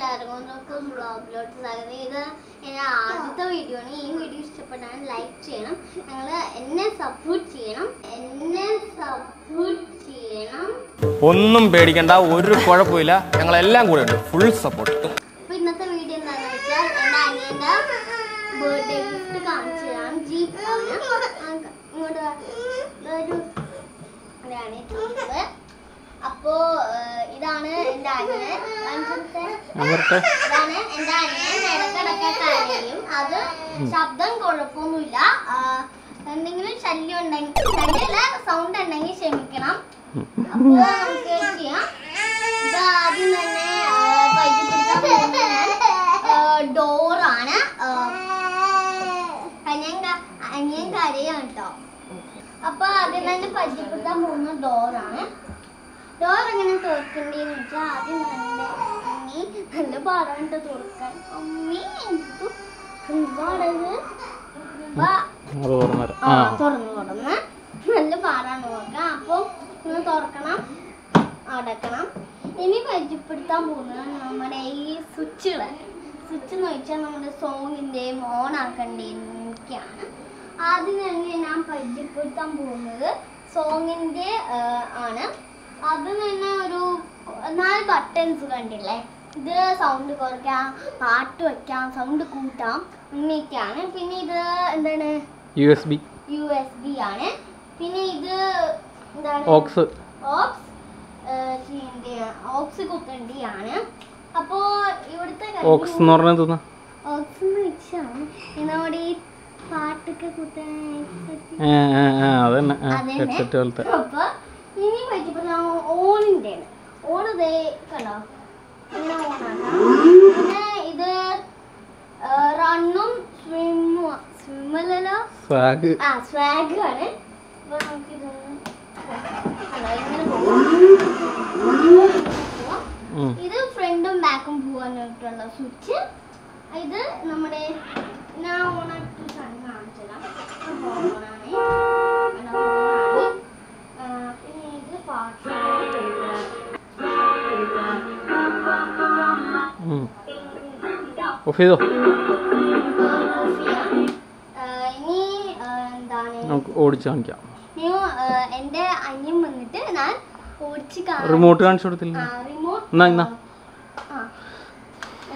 എല്ലാവർക്കും ബ്ലോഗിലോട്ട് സ്വാഗതം. ഇത് എന്റെ ആദ്യത്തെ വീഡിയോ ആണ്. ഈ വീഡിയോ ഇഷ്ടപ്പെട്ടാൽ ലൈക്ക് ചെയ്യണം. ഞങ്ങൾ എന്നെ സപ്പോർട്ട് ചെയ്യണം. എന്നെ സപ്പോർട്ട് ചെയ്യണം. ഒന്നും പേടിക്കണ്ട. ഒരു കുഴപ്പമില്ല. ഞങ്ങൾ എല്ലാം കൂടെ ഉണ്ട്. ഫുൾ സപ്പോർട്ട് അപ്പോൾ ഇന്നത്തെ വീഡിയോ എന്താണെന്ന് വെച്ചാൽ എന്റെ അനിയന്റെ ബർത്ത്ഡേ ഗിഫ്റ്റ് കാണിച്ചു തരാം. ജീപ്പ് ഇങ്ങോട്ട് ഒരു അതാണ് അപ്പോ ഇതാണ് എന്റെ അനിയൻ. കാണിച്ചെടുത്തേ. ഇതാണ് എന്റെ അനിയൻ. ഇടക്കിടക്ക് കരയും. അത് ശബ്ദം കുഴപ്പമൊന്നുമില്ല. എന്തെങ്കിലും ശല്യം ഉണ്ടെങ്കിൽ ശല്യമല്ല സൗണ്ട് ഉണ്ടെങ്കിൽ ക്ഷമിക്കണം. അപ്പൊ നമുക്ക് ചെയ്യാം? ഇത് ആദ്യം തന്നെ ഡോറാണ്. അനിയൻ അനിയൻ കരയാണ് കേട്ടോ. അപ്പൊ ആദ്യം തന്നെ പരിചയപ്പെടുത്താൻ പോകുന്ന ഡോറാണ്. ഡോർ എങ്ങനെ തുറക്കണ്ടെന്ന് വെച്ചാൽ ആദ്യം നല്ല അമ്മി നല്ല പാടാണ്ട് തുറക്കാൻ. അമ്മി എന്തു? പാടത് തുറന്ന് തുറന്ന് നല്ല പാടാണ് തുറക്കാം അപ്പൊ ഒന്ന് തുറക്കണം. അടക്കണം. ഇനി പരിചയപ്പെടുത്താൻ പോകുന്നത് നമ്മുടെ ഈ സ്വിച്ചുകൾ സ്വിച്ച് എന്ന് വെച്ചാൽ നമ്മുടെ സോങ്ങിന്റെയും ഓൺ ആക്കേണ്ടതിനൊക്കെയാണ് ആദ്യം തന്നെ ഞാൻ പരിചയപ്പെടുത്താൻ പോകുന്നത് സോങ്ങിന്റെ ആണ്. അത് തന്നെ ഒരു നാല് ബട്ടൺസ് കണ്ടില്ലേ? ഇത് സൗണ്ട് കുറയ്ക്കാം പാട്ട് വയ്ക്കാം സൗണ്ട് കൂട്ടാം അങ്ങനെയൊക്കെയാണ് പിന്നെ ഇത് എന്താണ്? U S B. U S B ആണ്. പിന്നെ ഇത് എന്താണ്? ഓക്സ്. ഓക്സ്. ഓക്സ് കുത്തണ്ടിയാണ് അപ്പോ ഇവിടുത്തെ ഓക്സ് എന്ന് പറഞ്ഞാൽ ഓക്സ് എന്ന് വെച്ചാണ് നമ്മുടെ ഈ പാട്ടൊക്കെ കുത്താൻ അതന്നെ. അപ്പൊ ഓണിന്റെ ആണ് ഓൺ ഇതേ കണ്ടോ? ഇങ്ങനെ ഓണാണ് പിന്നെ ഇത് റണ്ണും സ്വിമ്മും സ്വിമ്മല്ലോ സ്വാഗ്. ആ സ്വാഗ് ആണ് അപ്പൊ നമുക്ക് ഇതൊന്ന് കണ്ടോ, ഇങ്ങനെ. ഇത് ഫ്രണ്ടും ബാക്കും പോകാനായിട്ടുള്ള സ്വിച്ച്. ഇത് നമ്മുടെ ഞാൻ ഓണാക്കി കാണിച്ചതാണ് ഓഫ് ചെയ്തോ? നമുക്ക് ഓടിച്ച് കാണിക്കാം. എന്റെ അനിയൻ വന്നിട്ട് ഞാൻ ഓടിച്ച് റിമോട്ട് കാണിച്ചു കൊടുത്തില്ല? എന്നാ, എന്നാ.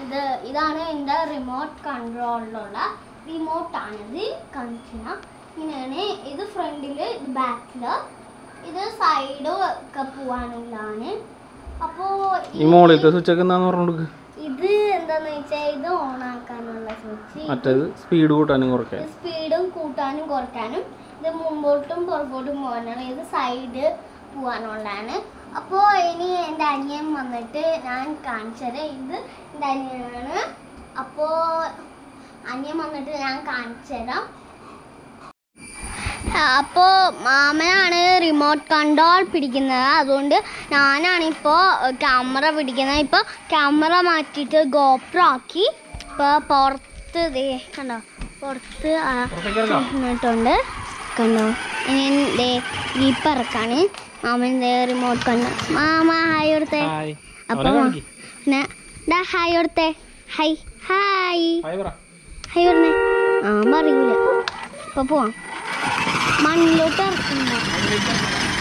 ഇത് ഇതാണ് എന്റെ റിമോട്ട് കൺട്രോളിലുള്ള റിമോട്ടാണിത് കാണിക്കുക ഇങ്ങനെയാണ്. ഇത് ഫ്രണ്ടിൽ ഇത് ബാക്കിൽ ഇത് സൈഡ് ഒക്കെ പോവാനുള്ളതാണ്. അപ്പോൾ ഈ മോളിലത്തെ സ്വിച്ച് ഒക്കെ എന്താന്ന് പറഞ്ഞു കൊടുക്ക്. ഇത് എന്താന്ന് വെച്ചാൽ ഇത് ഓൺ ആക്കാനുള്ള സ്വിച്ച്. മറ്റേത് സ്പീഡ് കൂട്ടാനും കുറയ്ക്കാനും സ്പീഡും കൂട്ടാനും കുറയ്ക്കാനും ഇത് മുമ്പോട്ടും പുറകോട്ടും പോകാനാണ്. ഇത് സൈഡ് പോകാനുള്ളതാണ്. അപ്പോൾ ഇനി എന്റെ അനിയൻ വന്നിട്ട് ഞാൻ കാണിച്ചത് ഇത് എന്റെ അനിയനാണ്. അപ്പോൾ അനിയൻ വന്നിട്ട് ഞാൻ കാണിച്ചു തരാം അപ്പോൾ മാമനാണ് റിമോട്ട് കൺട്രോൾ പിടിക്കുന്നത്. അതുകൊണ്ട് ഞാനാണിപ്പോൾ ക്യാമറ പിടിക്കുന്നത്. ഇപ്പോൾ ക്യാമറ മാറ്റിയിട്ട് ഗോപ്രോ ആക്കി ഇപ്പോൾ പുറത്ത് ദേ കണ്ടോ? പുറത്ത് നിന്നിട്ടുണ്ട് കണ്ടോ? ഇനി ദേ ജീപ്പ് ഇറക്കാണ് മാമൻ ദേ റിമോട്ട് കണ്ടോ മാമ ഹായ് കൊടുത്തേ അപ്പോൾ പിന്നെ ഡാ ഹായ് കൊടുത്തേ ഹൈ ഹായ് ഹായ് പറഞ്ഞേ ആ പറയൂല. അപ്പോൾ പോവാം. മണ്ണിലോട്ട് ഇറക്കണ്ട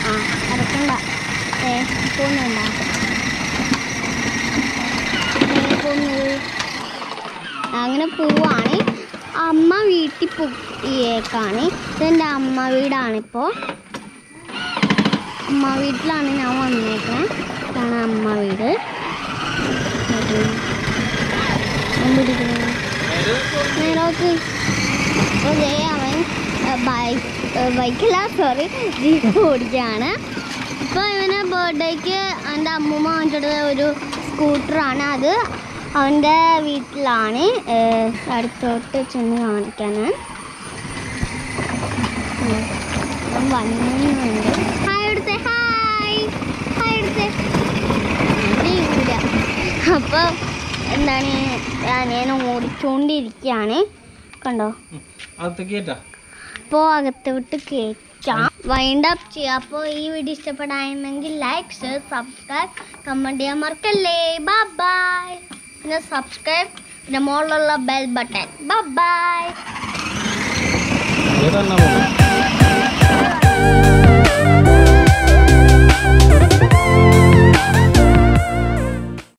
ആ ഇറക്കണ്ട ഏ പോകുന്നുണ്ട പോകുന്നത് അങ്ങനെ പോവാണ് അമ്മ വീട്ടിൽ പോയേക്കാണ്. ഇതെന്റെ അമ്മ വീടാണിപ്പോൾ അമ്മ വീട്ടിലാണ് ഞാൻ വന്നേക്കണേ. ഇതാണ് അമ്മ വീട്. നേരോക്ക് അവൻ. ബൈക്കല്ല സോറി ജീപ്പ് ഓടിക്കുകയാണ്. ഇപ്പോൾ ഇവന് ബർത്ത്ഡേക്ക് എന്റെ അമ്മൂമ്മ വാങ്ങിച്ചെടുത്ത ഒരു സ്കൂട്ടറാണ് അത്. അവന്റെ വീട്ടിലാണ്. അടുത്തോട്ട് ചെന്ന് കാണിക്കാൻ വന്നുണ്ട് ഹായ് എടുത്തേ. ഹായ് ഹായ് എടുത്തേ. അപ്പോൾ എന്താണ് ഞാൻ ഓടിച്ചുകൊണ്ടിരിക്കുകയാണ് കണ്ടോ? അകത്തേക്ക് കേട്ടാ അപ്പോൾ അകത്ത് വിട്ട് കേൾക്കാം. വൈൻഡ് അപ്പ് ചെയ്യാം. അപ്പോൾ ഈ വീഡിയോ ഇഷ്ടപ്പെടാമെങ്കിൽ ലൈക്ക് ഷെയർ സബ്സ്ക്രൈബ് കമന്റ് ചെയ്യാൻ മറക്കല്ലേ. ബൈ പിന്നെ സബ്സ്ക്രൈബ് പിന്നെ മുകളിലുള്ള ബെൽ ബട്ടൺ ബൈ